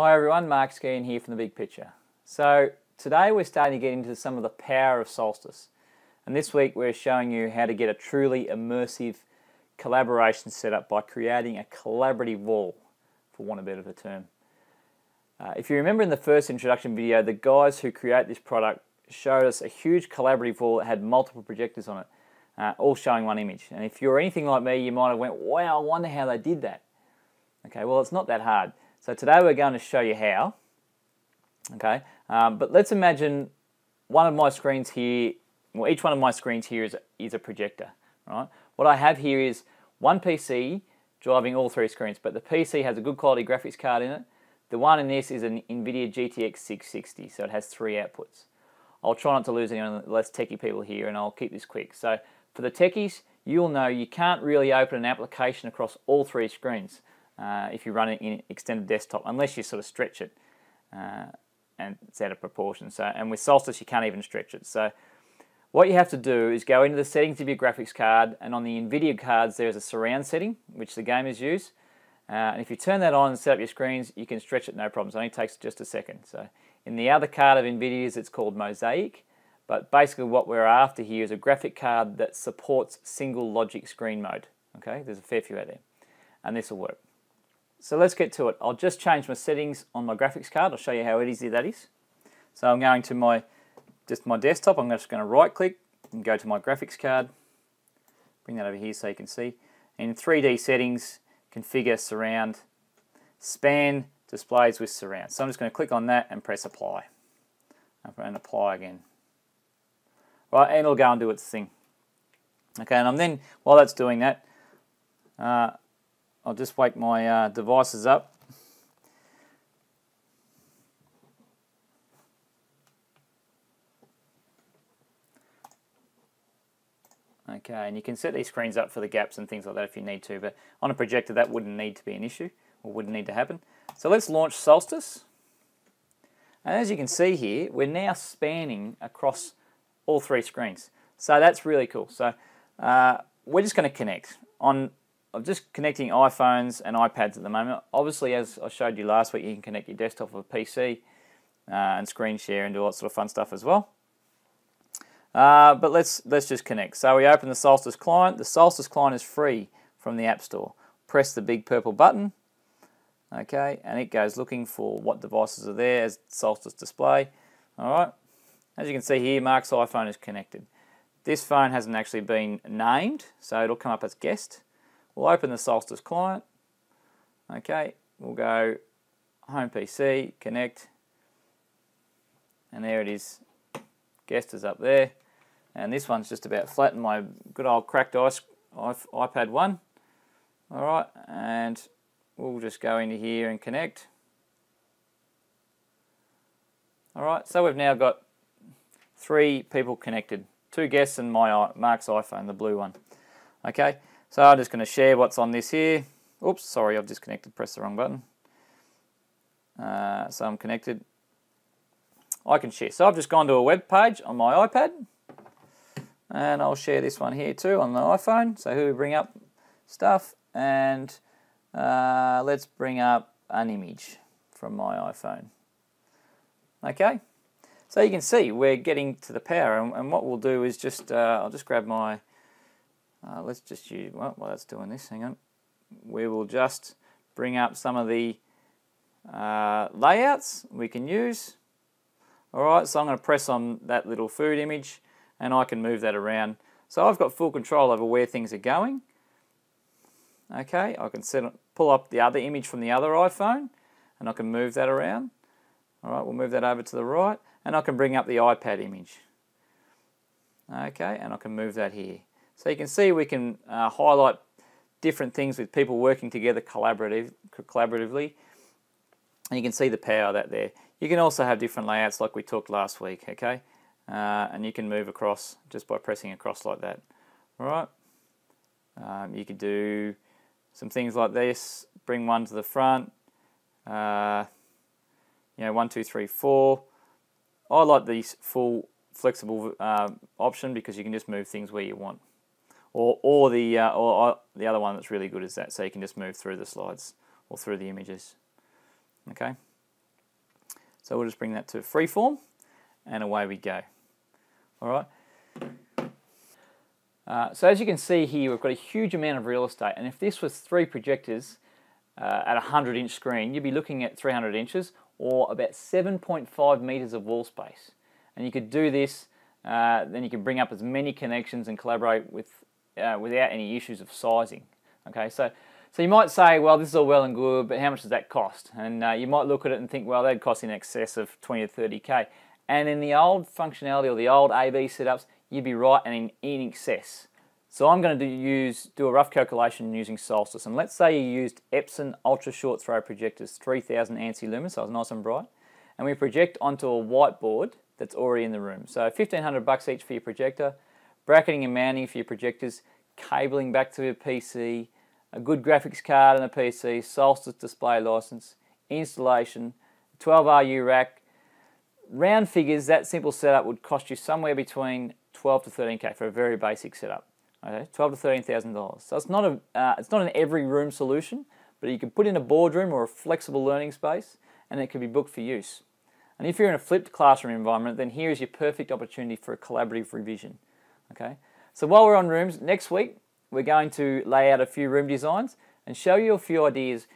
Hi everyone, Mark Skehan here from The Big Picture. So today we're starting to get into some of the power of Solstice. And this week we're showing you how to get a truly immersive collaboration set up by creating a collaborative wall, for want of a better term. Uh, if you remember in the first introduction video, the guys who create this product showed us a huge collaborative wall that had multiple projectors on it, uh, all showing one image. And if you're anything like me, you might have went, wow, I wonder how they did that. Okay, well it's not that hard. So today we're going to show you how. Okay, um, but let's imagine one of my screens here, well each one of my screens here is, is a projector, right? What I have here is one PC driving all three screens, but the PC has a good quality graphics card in it. The one in this is an NVIDIA GTX 660, so it has three outputs. I'll try not to lose any of the less techie people here and I'll keep this quick. So for the techies, you'll know you can't really open an application across all three screens uh, if you run it in extended desktop, unless you sort of stretch it uh, and it's out of proportion. So, and with Solstice, you can't even stretch it. So, what you have to do is go into the settings of your graphics card, and on the NVIDIA cards, there's a surround setting, which the gamers use. Uh, and if you turn that on and set up your screens, you can stretch it no problems. It only takes just a second. So, in the other card of NVIDIA's, it's called Mosaic. But basically, what we're after here is a graphic card that supports single logic screen mode. Okay, there's a fair few out there, and this will work. So let's get to it. I'll just change my settings on my graphics card. I'll show you how easy that is. So I'm going to my just my desktop. I'm just going to right click and go to my graphics card. Bring that over here so you can see. In 3D settings, configure surround, span displays with surround. So I'm just going to click on that and press apply. And apply again. Right, and it'll go and do its thing. Okay, and I'm then, while that's doing that, uh, I'll just wake my uh, devices up. Okay, and you can set these screens up for the gaps and things like that if you need to, but on a projector that wouldn't need to be an issue, or wouldn't need to happen. So let's launch Solstice. And as you can see here, we're now spanning across all three screens. So that's really cool. So uh, we're just going to connect. On I'm just connecting iPhones and iPads at the moment. Obviously, as I showed you last week, you can connect your desktop or PC uh, and screen share and do all that sort of fun stuff as well. Uh, but let's let's just connect. So we open the Solstice client. The Solstice client is free from the App Store. Press the big purple button, okay, and it goes looking for what devices are there as Solstice display. All right. As you can see here, Mark's iPhone is connected. This phone hasn't actually been named, so it'll come up as guest. We'll open the Solstice client. Okay, we'll go Home PC, connect, and there it is. Guest is up there, and this one's just about flattened my good old cracked ice, iPad 1. All right, and we'll just go into here and connect. All right, so we've now got three people connected, two guests and my Mark's iPhone, the blue one. Okay, so I'm just going to share what's on this here. Oops, sorry, I've disconnected, pressed the wrong button. Uh, so I'm connected. I can share. So I've just gone to a web page on my iPad. And I'll share this one here too on the iPhone. So we bring up stuff. And uh, let's bring up an image from my iPhone. Okay. So you can see we're getting to the power. And, and what we'll do is just, uh, I'll just grab my uh, let's just use, well, while that's doing this, hang on. We will just bring up some of the uh, layouts we can use. Alright, so I'm going to press on that little food image and I can move that around. So I've got full control over where things are going. Okay, I can set, pull up the other image from the other iPhone and I can move that around. Alright, we'll move that over to the right and I can bring up the iPad image. Okay, and I can move that here. So you can see we can uh, highlight different things with people working together collaborative, collaboratively. And you can see the power of that there. You can also have different layouts like we talked last week, okay? Uh, and you can move across just by pressing across like that. All right. Um, you could do some things like this. Bring one to the front. Uh, you know, one, two, three, four. I like the full flexible uh, option because you can just move things where you want or or the uh, or, uh, the other one that's really good is that so you can just move through the slides or through the images okay So we'll just bring that to freeform and away we go. All right. Uh, so as you can see here, we've got a huge amount of real estate, and if this was three projectors uh, at a 100 inch screen, you'd be looking at 300 inches or about 7.5 meters of wall space. And you could do this, uh, then you can bring up as many connections and collaborate with uh, without any issues of sizing. Okay, so so you might say, well, this is all well and good, but how much does that cost? And uh, you might look at it and think, well, that'd cost in excess of 20 to 30k. And in the old functionality or the old AV setups, you'd be right and in, in excess. So I'm going to do, use do a rough calculation using Solstice. And let's say you used Epson ultra short throw projectors, 3000 ANSI lumens, so it's nice and bright. And we project onto a whiteboard that's already in the room. So 1500 bucks each for your projector, bracketing and mounting for your projectors, cabling back to your PC, a good graphics card and a PC, Solstice display license, installation, 12RU rack. Round figures, that simple setup would cost you somewhere between 12 to 13k for a very basic setup. Okay, 12 to 13 thousand dollars. So it's not a uh, it's not an every room solution, but you can put in a boardroom or a flexible learning space, and it can be booked for use. And if you're in a flipped classroom environment, then here is your perfect opportunity for a collaborative revision. Okay, so while we're on rooms, next week we're going to lay out a few room designs and show you a few ideas.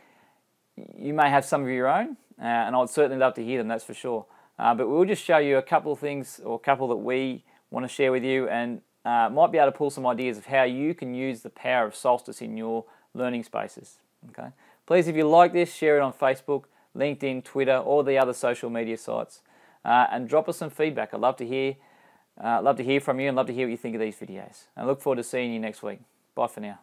You may have some of your own, uh, and I'd certainly love to hear them, that's for sure. Uh, but we'll just show you a couple of things or a couple that we want to share with you and uh, might be able to pull some ideas of how you can use the power of Solstice in your learning spaces. Okay. Please, if you like this, share it on Facebook, LinkedIn, Twitter, or the other social media sites, uh, and drop us some feedback. I'd love to hear, uh, love to hear from you, and love to hear what you think of these videos. I look forward to seeing you next week. Bye for now.